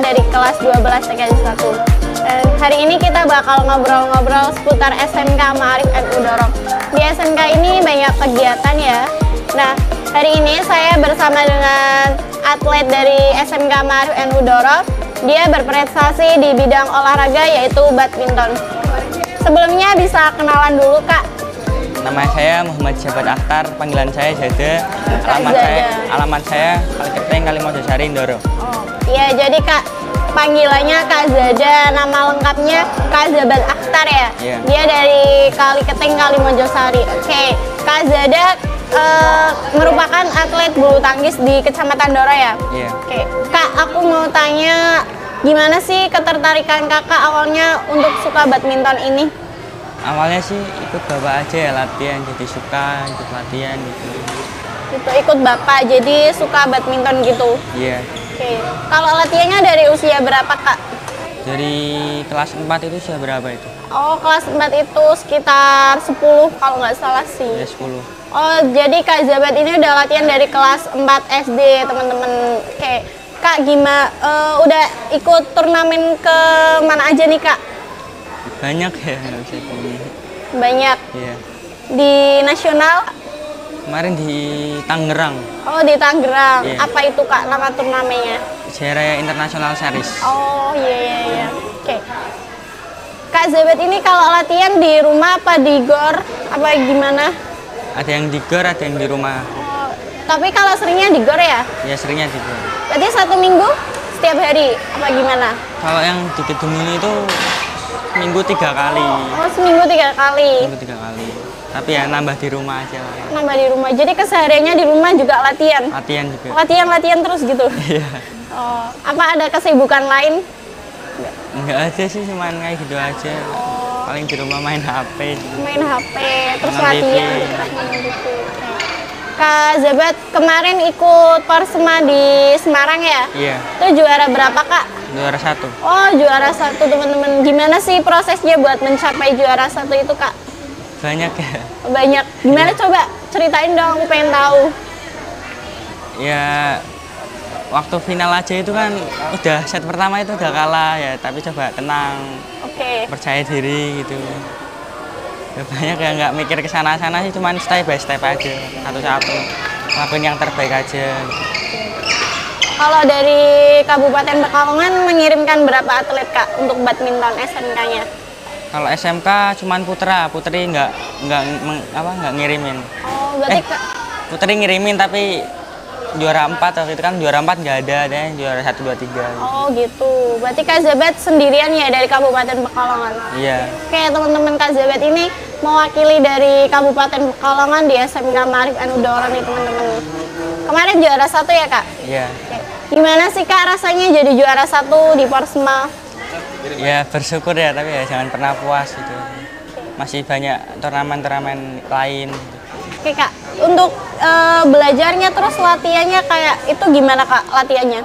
dari kelas 12 TKJ 1. Eh, hari ini kita bakal ngobrol-ngobrol seputar SMK Ma'arif and Udorok. Di SMK ini banyak kegiatan ya. Nah, hari ini saya bersama dengan atlet dari SMK Ma'arif and Udorok. Dia berprestasi di bidang olahraga yaitu badminton. Sebelumnya bisa kenalan dulu Kak. Nama saya Muhammad Jabat Akhtar, panggilan saya Jada. Alamat Jada. saya alamat saya Kaliketeng Kalimojosari Ndoro. Oh, iya jadi Kak panggilannya Kak Zada, nama lengkapnya Kak Zabat Akhtar ya. Iya. Dia dari Kali Keting Kali Mojosari. Oke, Kak Zada eh, merupakan atlet bulu tangkis di Kecamatan Doro ya. Iya. Oke, Kak aku mau tanya gimana sih ketertarikan Kakak awalnya untuk suka badminton ini? Awalnya sih ikut bapak aja ya latihan, jadi suka ikut latihan gitu. Gitu ikut Bapak jadi suka badminton gitu. Iya. Oke, kalau latihannya dari usia berapa Kak? Dari kelas 4 itu sudah berapa itu? Oh, kelas 4 itu sekitar 10 kalau nggak salah sih. Ya 10. Oh, jadi Kak Zabat ini udah latihan dari kelas 4 SD, teman-teman. Oke, Kak gimana? eh, udah ikut turnamen ke mana aja nih, Kak? Banyak ya nggak bisa di. Banyak. Iya. Di nasional? Kemarin di Tangerang, Oh, di Tangerang. Iya. Apa itu, Kak, nama turnamennya? Jaya International Series. Oh, iya, iya, iya. Oke. Kak Zabat ini kalau latihan di rumah apa di gor? Apa gimana? Ada yang di gor, ada yang di rumah. Oh, tapi kalau seringnya di gor ya? Ya seringnya di gor. Berarti satu minggu setiap hari? Apa gimana? Kalau yang di gedung ini itu minggu tiga kali. Oh, seminggu tiga kali. Minggu tiga kali. Tapi ya nambah di rumah aja lah. Nambah di rumah. Jadi kesehariannya di rumah juga latihan. Latihan juga. Latihan latihan terus gitu. Iya. Oh, apa ada kesibukan lain? Enggak aja sih, cuman kayak gitu aja. Paling di rumah main HP. gitu. Main HP, terus Nonton latihan. TV. Gitu. Kak Zabat kemarin ikut Persema di Semarang ya? Iya, Itu juara berapa kak? juara satu. Oh juara satu teman-teman. Gimana sih prosesnya buat mencapai juara satu itu kak? Banyak ya. Banyak. Gimana coba ceritain dong, aku pengen tahu. Ya, waktu final aja itu kan udah set pertama itu udah kalah ya. Tapi coba tenang, Oke. percaya diri gitu. Ya, banyak ya nggak mikir ke sana sana sih, cuman step by step aja, satu-satu. Lakuin yang terbaik aja. Kalau dari Kabupaten Pekalongan mengirimkan berapa atlet kak untuk badminton SMK-nya? Kalau SMK cuman putra, putri nggak nggak apa nggak ngirimin. Oh berarti Eh. Putri ngirimin tapi juara 4 waktu itu kan juara 4 nggak ada, yang juara 1, 2, 3. Oh gitu. Berarti Kak Zabat sendirian ya dari Kabupaten Pekalongan. Iya, Oke teman-teman Kak Zabat ini mewakili dari Kabupaten Pekalongan di SMK Marif Anudoro nih teman-teman. Kemarin juara satu ya kak? iya. Oke. Gimana sih kak rasanya jadi juara satu di Porsma? Ya bersyukur ya, tapi ya jangan pernah puas gitu. Masih banyak turnamen-turnamen lain. gitu. Oke kak, untuk eh, belajarnya terus latihannya kayak itu gimana kak latihannya?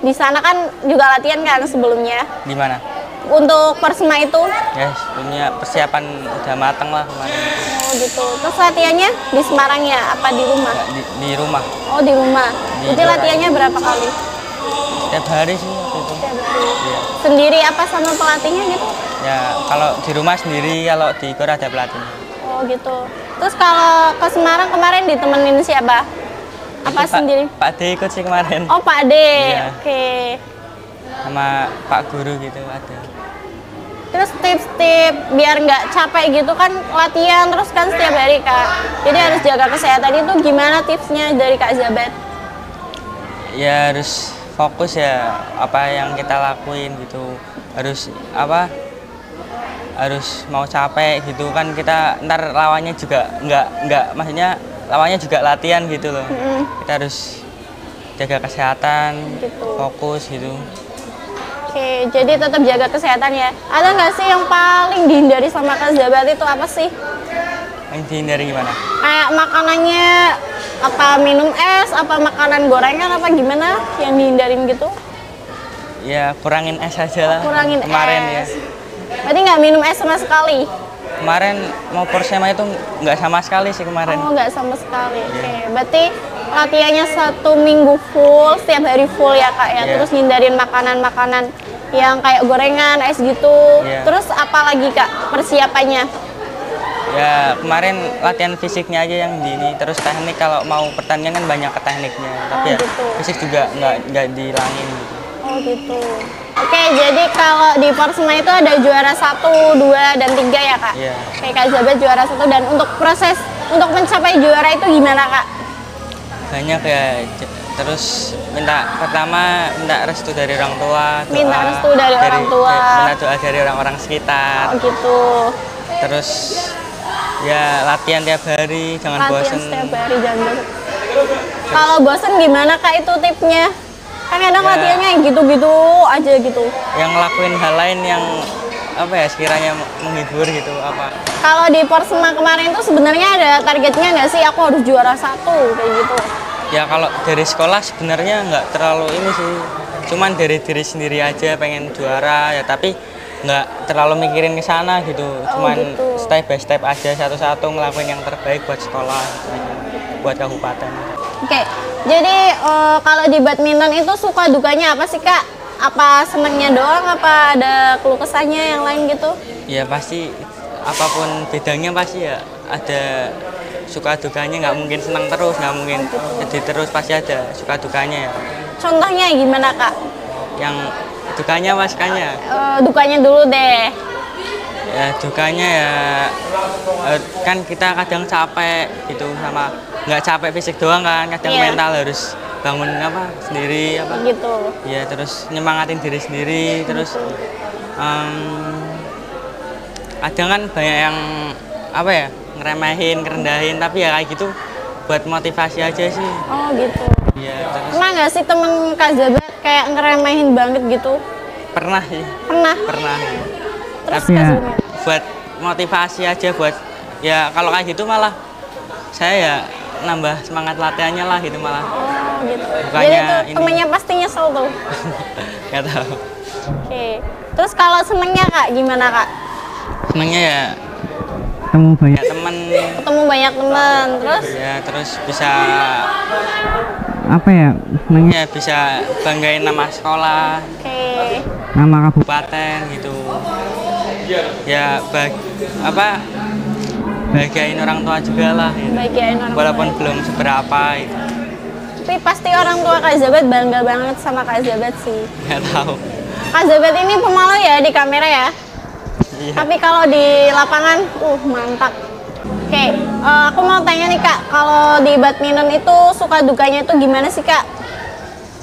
Di sana kan juga latihan kan sebelumnya. Di mana? Untuk Persema itu, Ya, punya persiapan udah mateng lah kemarin. oh gitu. Terus latihannya di Semarang ya? Apa di rumah? Di, di rumah. Oh di rumah. Di Jadi latihannya berapa kali? Setiap hari sih. Sendiri apa sama pelatihnya gitu? Ya, kalau di rumah sendiri, kalau di Gor ada pelatih. Oh gitu. Terus kalau ke Semarang kemarin ditemenin siapa? Apa Itu sendiri? Pak D ikut sih kemarin. Oh Pak De. Iya. Oke. Sama Pak Guru gitu ada. Terus tips-tips biar nggak capek gitu kan latihan terus kan setiap hari kak. Jadi harus jaga kesehatan itu gimana tipsnya dari kak Zabat? ya harus fokus ya apa yang kita lakuin gitu harus apa harus mau capek gitu kan kita ntar lawannya juga nggak nggak maksudnya lawannya juga latihan gitu loh kita harus jaga kesehatan Gitu. fokus gitu Oke, jadi tetap jaga kesehatan ya. Ada nggak sih yang paling dihindari sama kak Zabat itu apa sih? Dihindari gimana Kayak makanannya apa minum es, apa makanan gorengan, apa gimana yang dihindarin gitu? ya kurangin es aja lah Kurangin kemarin ya es. Berarti nggak minum es sama sekali? kemarin mau Persema itu nggak sama sekali sih kemarin Oh, nggak sama sekali. Oke, berarti latihannya satu minggu full, setiap hari full ya kak ya. Iya. Terus hindarin makanan-makanan yang kayak gorengan, es gitu. Iya. Terus apa lagi kak persiapannya? Ya kemarin latihan fisiknya aja yang di ini, terus teknik kalau mau pertandingan kan banyak ke tekniknya, tapi ya gitu. fisik juga nggak nggak dihilangin gitu. Oh gitu. Oke, jadi kalau di Porsma itu ada juara satu, dua, dan tiga ya kak? Iya. Kayak Kak Zabet juara satu dan untuk proses untuk mencapai juara itu gimana kak? Banyak ya, terus minta pertama minta restu dari orang tua, doa Minta restu dari orang tua. minta doa dari orang-orang sekitar, Oh gitu. terus ya latihan tiap hari, jangan Latihan bosen. setiap hari jangan bosen. Kalau bosen gimana kak itu tipnya? Kan kadang Ya. latihannya yang gitu-gitu aja gitu. Yang ngelakuin hal lain yang apa ya sekiranya menghibur gitu apa Kalau di Porsma kemarin tuh sebenarnya ada targetnya nggak sih? Aku harus juara satu kayak gitu. ya kalau dari sekolah sebenarnya nggak terlalu ini sih cuman dari diri sendiri aja pengen juara ya tapi nggak terlalu mikirin ke sana gitu cuman gitu. Step by step aja satu-satu ngelakuin yang terbaik buat sekolah buat kabupaten Oke, jadi eh, kalau di badminton itu suka dukanya apa sih kak? Apa senangnya doang? Apa ada keluh kesahnya yang lain gitu? ya pasti apa pun bedanya pasti ya ada suka dukanya nggak mungkin senang terus nggak mungkin jadi terus pasti ada suka dukanya ya Contohnya gimana kak? yang dukanya mas kanya Eh, dukanya dulu deh. Ya dukanya ya eh, kan kita kadang capek gitu sama nggak capek fisik doang kan kadang Iya. mental harus bangun apa sendiri apa Gitu. ya terus nyemangatin diri sendiri terus em, kadang kan banyak yang apa ya ngeremehin ngerendahin tapi ya kayak gitu buat motivasi aja sih Oh gitu. ya terus Pernah nggak sih temen kak Zabat kayak ngeremehin banget gitu? pernah sih Pernah. pernah Terus Tapi ya? Buat motivasi aja buat ya kalau kayak gitu malah saya ya nambah semangat latihannya lah gitu malah Oh gitu. Bukannya Jadi tuh ini. temennya pasti nyesel tuh. nggak tahu Oke. Terus kalau senengnya kak gimana kak? senangnya ya ketemu banyak teman Ketemu banyak teman. Terus ya terus bisa apa ya senangnya ya bisa banggain nama sekolah oke. nama kabupaten kabupaten gitu ya bag, apa bahagiain orang tua juga lah gitu. Orang walaupun tua. belum seberapa gitu. Tapi pasti orang tua Kak Zabat bangga banget sama Kak Zabat sih. nggak tahu Kak Zabat ini pemalu ya di kamera ya. iya Tapi kalau di lapangan, uh mantap. Oke, eh, aku mau tanya nih Kak, kalau di badminton itu suka dukanya itu gimana sih Kak?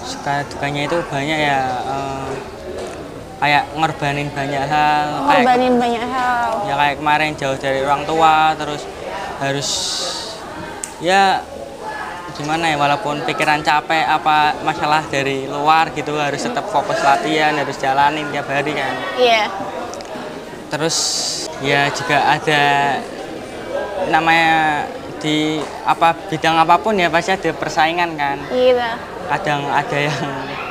suka dukanya itu banyak ya eh, kayak ngorbanin banyak hal kayak Ngorbanin banyak hal. ya kayak kemarin jauh dari orang tua terus harus ya gimana ya walaupun pikiran capek apa masalah dari luar gitu harus tetap fokus latihan harus jalanin tiap hari kan Iya. terus ya juga ada namanya di apa bidang apa pun ya pasti ada persaingan kan Iya. kadang ada yang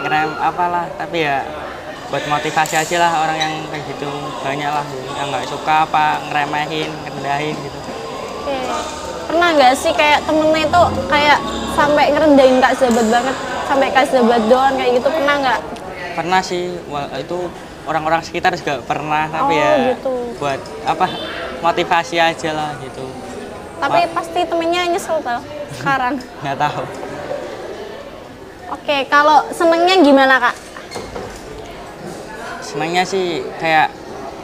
ngerem apalah tapi ya buat motivasi aja lah orang yang kayak gitu banyak lah yang nggak suka apa ngeremehin ngerendahin gitu Oke. Pernah nggak sih kayak temennya itu kayak sampai ngerendahin Kak Zabat banget, sampai Kak Zabat doang kayak gitu pernah nggak? pernah sih itu orang-orang sekitar juga pernah tapi Oh, ya gitu. buat apa motivasi aja lah gitu Tapi pasti temennya nyesel tau sekarang. nggak tahu Oke, kalau senengnya gimana Kak? Senangnya sih kayak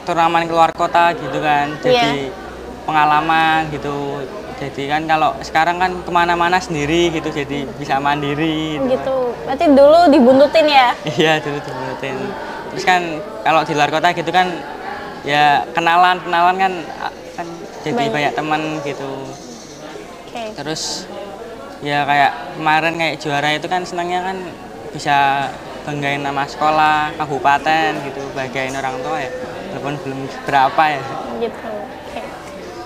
turnamen keluar kota gitu kan jadi pengalaman gitu jadi kan kalau sekarang kan ke mana-mana sendiri gitu jadi bisa mandiri gitu, kan. Gitu. Berarti dulu dibuntutin ya? iya dulu dibunutin terus kan kalau di luar kota gitu kan ya kenalan kenalan kan kan jadi Banyak. banyak, teman gitu Oke. terus ya kayak kemarin kayak juara itu kan senangnya kan bisa banggain nama sekolah kabupaten gitu bahagiain orang tua ya walaupun belum berapa ya Gitu. Oke.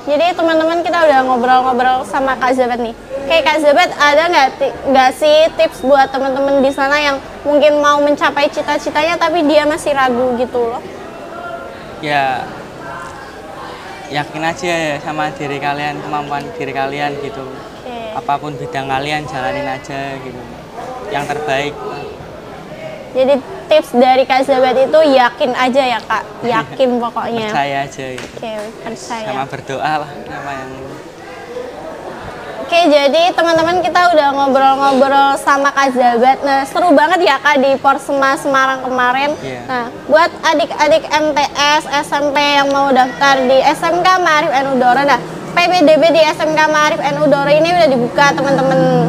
Jadi teman-teman kita udah ngobrol-ngobrol sama Kak Zabat nih. Oke Kak Zabat ada nggak nggak sih tips buat teman-teman di sana yang mungkin mau mencapai cita-citanya tapi dia masih ragu gitu loh? ya yakin aja ya sama diri kalian kemampuan diri kalian gitu Oke. apa pun bidang kalian jalanin aja gitu yang terbaik Jadi tips dari Kak Zabat itu yakin aja ya Kak, yakin pokoknya. percaya aja gitu. Oke, percaya. sama berdoa lah sama yang Oke, jadi teman-teman kita udah ngobrol-ngobrol sama Kak Zabat. Nah, seru banget ya Kak di Porsema Semarang kemarin. Iya. Nah, buat adik-adik MTS, SMP yang mau daftar di SMK Marif N Udoro, nah PPDB di SMK Marif N Udoro ini udah dibuka teman-teman.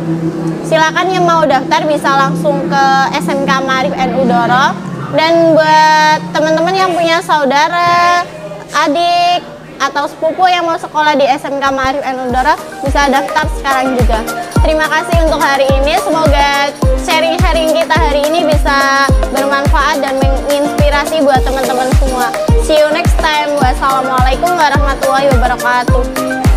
Silakan yang mau daftar bisa langsung ke SMK Marif N Udoro. Dan buat teman-teman yang punya saudara, adik, atau sepupu yang mau sekolah di SMK Ma'arif N Udara bisa daftar sekarang juga. Terima kasih untuk hari ini. Semoga sharing-sharing kita hari ini bisa bermanfaat dan menginspirasi buat teman-teman semua. See you next time. Wassalamualaikum warahmatullahi wabarakatuh.